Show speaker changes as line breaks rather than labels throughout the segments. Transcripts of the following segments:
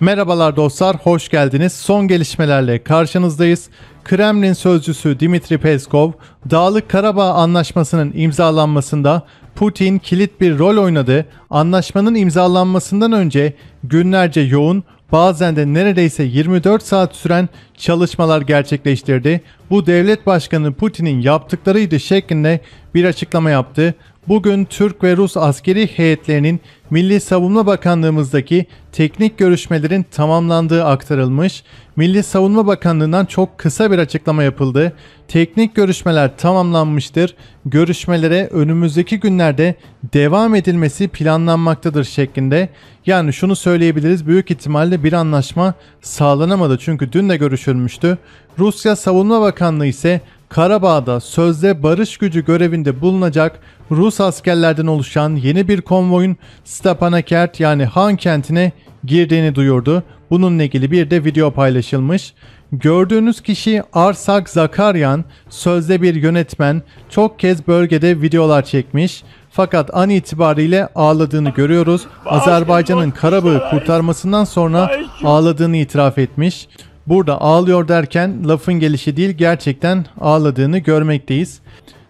Merhabalar dostlar, hoş geldiniz. Son gelişmelerle karşınızdayız. Kremlin sözcüsü Dimitri Peskov, Dağlık Karabağ Anlaşması'nın imzalanmasında Putin kilit bir rol oynadı. Anlaşmanın imzalanmasından önce günlerce yoğun, bazen de neredeyse 24 saat süren çalışmalar gerçekleştirdi. Bu devlet başkanı Putin'in yaptıklarıydı şeklinde bir açıklama yaptı. Bugün Türk ve Rus askeri heyetlerinin Milli Savunma Bakanlığımızdaki teknik görüşmelerin tamamlandığı aktarılmış. Milli Savunma Bakanlığı'ndan çok kısa bir açıklama yapıldı. Teknik görüşmeler tamamlanmıştır. Görüşmelere önümüzdeki günlerde devam edilmesi planlanmaktadır şeklinde. Yani şunu söyleyebiliriz büyük ihtimalle bir anlaşma sağlanamadı çünkü dün de görüşülmüştü. Rusya Savunma Bakanlığı ise Karabağ'da sözde barış gücü görevinde bulunacak Rus askerlerden oluşan yeni bir konvoyun Stepanakert yani Han kentine girdiğini duyurdu. Bununla ilgili bir de video paylaşılmış. Gördüğünüz kişi Arsak Zakaryan, sözde bir yönetmen, çok kez bölgede videolar çekmiş. Fakat an itibariyle ağladığını görüyoruz. Azerbaycan'ın Karabağ'ı kurtarmasından sonra ağladığını itiraf etmiş. Burada ağlıyor derken lafın gelişi değil gerçekten ağladığını görmekteyiz.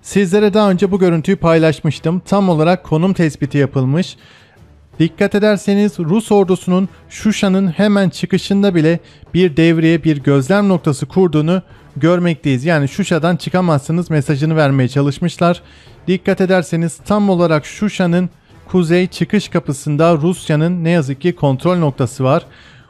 Sizlere daha önce bu görüntüyü paylaşmıştım. Tam olarak konum tespiti yapılmış. Dikkat ederseniz Rus ordusunun Şuşa'nın hemen çıkışında bile bir devreye bir gözlem noktası kurduğunu görmekteyiz. Yani Şuşa'dan çıkamazsınız mesajını vermeye çalışmışlar. Dikkat ederseniz tam olarak Şuşa'nın kuzey çıkış kapısında Rusya'nın ne yazık ki kontrol noktası var.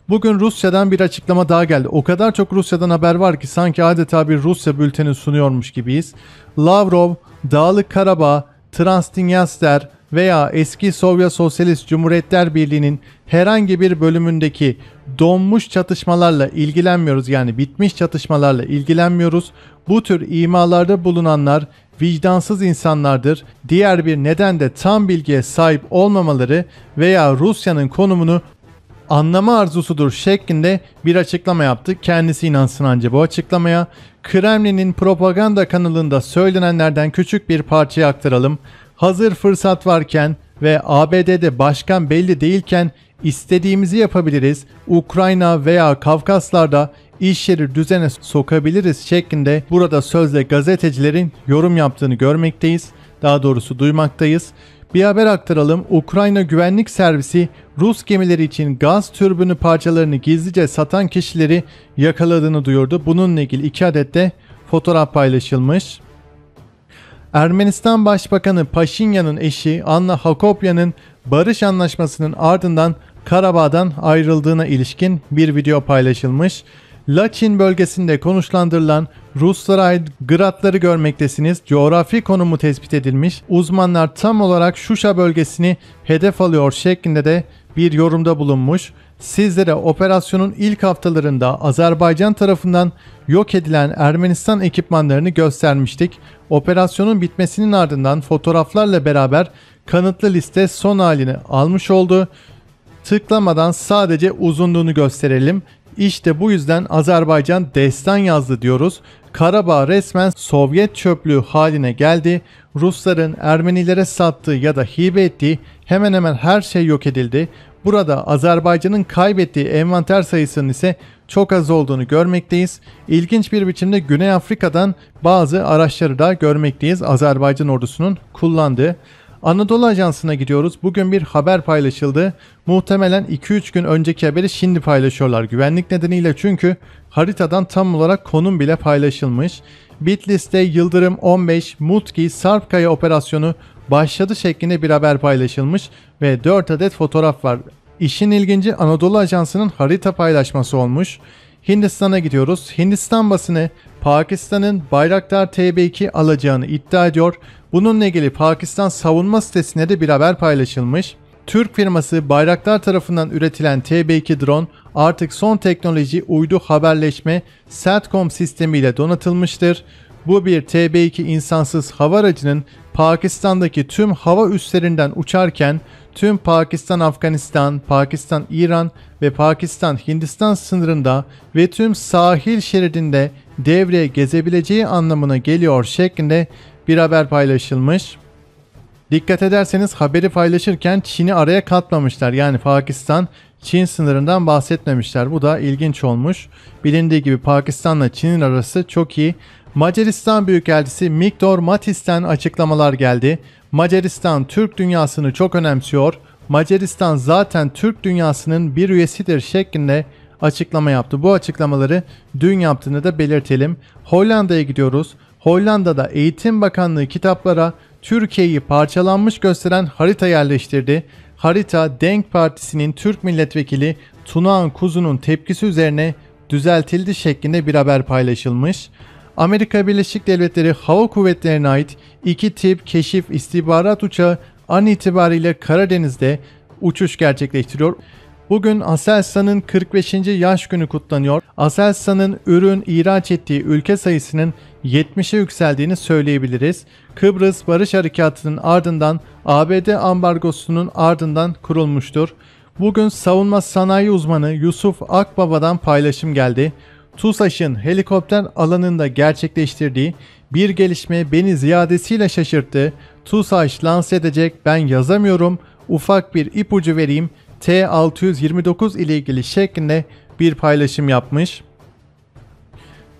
Bugün Rusya'dan bir açıklama daha geldi. O kadar çok Rusya'dan haber var ki sanki adeta bir Rusya bülteni sunuyormuş gibiyiz. Lavrov, Dağlık Karabağ, Transdniester veya eski Sovyet Sosyalist Cumhuriyetler Birliği'nin herhangi bir bölümündeki donmuş çatışmalarla ilgilenmiyoruz. Yani bitmiş çatışmalarla ilgilenmiyoruz. Bu tür imalarda bulunanlar vicdansız insanlardır. Diğer bir neden de tam bilgiye sahip olmamaları veya Rusya'nın konumunu anlama arzusudur şeklinde bir açıklama yaptı. Kendisi inansın anca bu açıklamaya. Kremlin'in propaganda kanalında söylenenlerden küçük bir parçayı aktaralım. Hazır fırsat varken ve ABD'de başkan belli değilken istediğimizi yapabiliriz. Ukrayna veya Kafkaslar'da iş yeri düzene sokabiliriz şeklinde burada sözle gazetecilerin yorum yaptığını görmekteyiz. Daha doğrusu duymaktayız. Bir haber aktaralım. Ukrayna Güvenlik Servisi Rus gemileri için gaz türbünü parçalarını gizlice satan kişileri yakaladığını duyurdu. Bununla ilgili iki adet de fotoğraf paylaşılmış. Ermenistan Başbakanı Paşinyan'ın eşi Anna Hakopyan'ın barış anlaşmasının ardından Karabağ'dan ayrıldığına ilişkin bir video paylaşılmış. Laçin bölgesinde konuşlandırılan Ruslara ait Gradları görmektesiniz. Coğrafi konumu tespit edilmiş. Uzmanlar tam olarak Şuşa bölgesini hedef alıyor şeklinde de bir yorumda bulunmuş. Sizlere operasyonun ilk haftalarında Azerbaycan tarafından yok edilen Ermenistan ekipmanlarını göstermiştik. Operasyonun bitmesinin ardından fotoğraflarla beraber kanıtlı liste son halini almış oldu. Tıklamadan sadece uzunluğunu gösterelim. İşte bu yüzden Azerbaycan destan yazdı diyoruz. Karabağ resmen Sovyet çöplüğü haline geldi. Rusların Ermenilere sattığı ya da hibe ettiği hemen hemen her şey yok edildi. Burada Azerbaycan'ın kaybettiği envanter sayısının ise çok az olduğunu görmekteyiz. İlginç bir biçimde Güney Afrika'dan bazı araçları da görmekteyiz. Azerbaycan ordusunun kullandığı. Anadolu Ajansı'na gidiyoruz. Bugün bir haber paylaşıldı. Muhtemelen 2-3 gün önceki haberi şimdi paylaşıyorlar. Güvenlik nedeniyle çünkü haritadan tam olarak konum bile paylaşılmış. Bitlis'te Yıldırım 15 Mutki Sarpkaya operasyonu başladı şeklinde bir haber paylaşılmış ve 4 adet fotoğraf var. İşin ilginci Anadolu Ajansı'nın harita paylaşması olmuş. Hindistan'a gidiyoruz. Hindistan basını Pakistan'ın Bayraktar TB2 alacağını iddia ediyor. Bununla ilgili Pakistan savunma sitesine de bir haber paylaşılmış. Türk firması Bayraktar tarafından üretilen TB2 drone artık son teknoloji uydu haberleşme SATCOM sistemiyle donatılmıştır. Bu bir TB2 insansız hava aracının Pakistan'daki tüm hava üslerinden uçarken tüm Pakistan, Afganistan, Pakistan, İran ve Pakistan, Hindistan sınırında ve tüm sahil şeridinde devreye gezebileceği anlamına geliyor şeklinde bir haber paylaşılmış. Dikkat ederseniz haberi paylaşırken Çin'i araya katmamışlar. Yani Pakistan Çin sınırından bahsetmemişler. Bu da ilginç olmuş. Bilindiği gibi Pakistan'la Çin'in arası çok iyi. Macaristan Büyükelçisi Miktor Matis'ten açıklamalar geldi. Macaristan Türk dünyasını çok önemsiyor. Macaristan zaten Türk dünyasının bir üyesidir şeklinde açıklama yaptı. Bu açıklamaları dün yaptığını da belirtelim. Hollanda'ya gidiyoruz. Hollanda'da Eğitim Bakanlığı kitaplara Türkiye'yi parçalanmış gösteren harita yerleştirdi. Harita Denk Partisi'nin Türk milletvekili Tunağan Kuzu'nun tepkisi üzerine düzeltildi şeklinde bir haber paylaşılmış. Amerika Birleşik Devletleri Hava Kuvvetleri'ne ait iki tip keşif istihbarat uçağı an itibariyle Karadeniz'de uçuş gerçekleştiriyor. Bugün Aselsan'ın 45. yaş günü kutlanıyor. Aselsan'ın ürün ihraç ettiği ülke sayısının 70'e yükseldiğini söyleyebiliriz. Kıbrıs Barış Harekatı'nın ardından ABD ambargosunun ardından kurulmuştur. Bugün savunma sanayi uzmanı Yusuf Akbaba'dan paylaşım geldi. TUSAŞ'ın helikopter alanında gerçekleştirdiği bir gelişme beni ziyadesiyle şaşırttı. TUSAŞ lanse edecek ben yazamıyorum. Ufak bir ipucu vereyim. T-629 ile ilgili şeklinde bir paylaşım yapmış.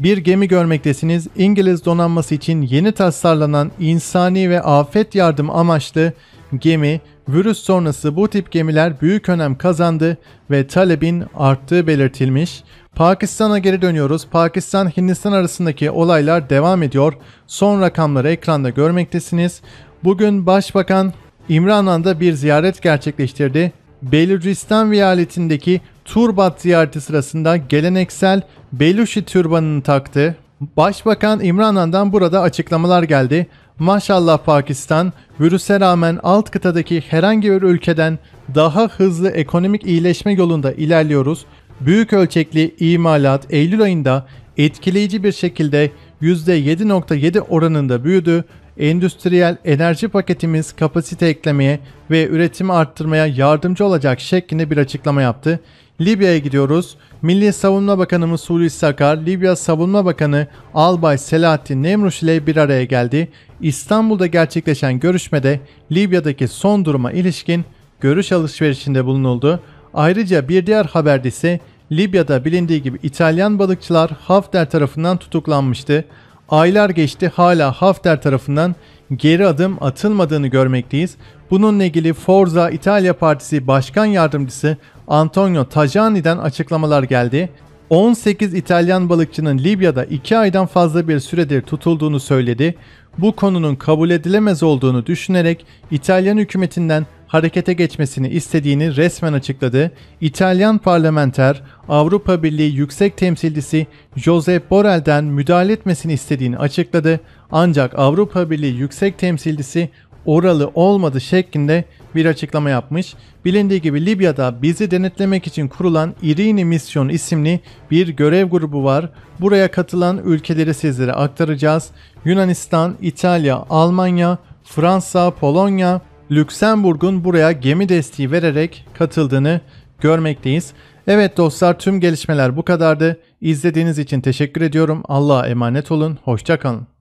Bir gemi görmektesiniz. İngiliz donanması için yeni tasarlanan insani ve afet yardım amaçlı gemi virüs sonrası bu tip gemiler büyük önem kazandı ve talebin arttığı belirtilmiş. Pakistan'a geri dönüyoruz. Pakistan Hindistan arasındaki olaylar devam ediyor. Son rakamları ekranda görmektesiniz. Bugün Başbakan İmran Han'da bir ziyaret gerçekleştirdi. Belucistan vilayetindeki Turbat ziyareti sırasında geleneksel Beluşi türbanını taktı. Başbakan İmran Han'dan burada açıklamalar geldi. Maşallah Pakistan, virüse rağmen alt kıtadaki herhangi bir ülkeden daha hızlı ekonomik iyileşme yolunda ilerliyoruz. Büyük ölçekli imalat Eylül ayında etkileyici bir şekilde %7.7 oranında büyüdü. Endüstriyel enerji paketimiz kapasite eklemeye ve üretimi arttırmaya yardımcı olacak şeklinde bir açıklama yaptı. Libya'ya gidiyoruz. Milli Savunma Bakanımız Hulusi Akar, Libya Savunma Bakanı Albay Selahattin Nemruş ile bir araya geldi. İstanbul'da gerçekleşen görüşmede Libya'daki son duruma ilişkin görüş alışverişinde bulunuldu. Ayrıca bir diğer haberde ise Libya'da bilindiği gibi İtalyan balıkçılar Hafter tarafından tutuklanmıştı. Aylar geçti hala Hafter tarafından geri adım atılmadığını görmekteyiz. Bununla ilgili Forza İtalya Partisi Başkan Yardımcısı Antonio Tajani'den açıklamalar geldi. 18 İtalyan balıkçının Libya'da 2 aydan fazla bir süredir tutulduğunu söyledi. Bu konunun kabul edilemez olduğunu düşünerek İtalyan hükümetinden harekete geçmesini istediğini resmen açıkladı. İtalyan parlamenter Avrupa Birliği Yüksek Temsilcisi Josep Borrell'den müdahale etmesini istediğini açıkladı. Ancak Avrupa Birliği Yüksek Temsilcisi oralı olmadı şeklinde bir açıklama yapmış. Bilindiği gibi Libya'da bizi denetlemek için kurulan Irini Misyon isimli bir görev grubu var. Buraya katılan ülkeleri sizlere aktaracağız. Yunanistan, İtalya, Almanya, Fransa, Polonya, Lüksemburg'un buraya gemi desteği vererek katıldığını görmekteyiz. Evet dostlar tüm gelişmeler bu kadardı. İzlediğiniz için teşekkür ediyorum. Allah'a emanet olun. Hoşçakalın.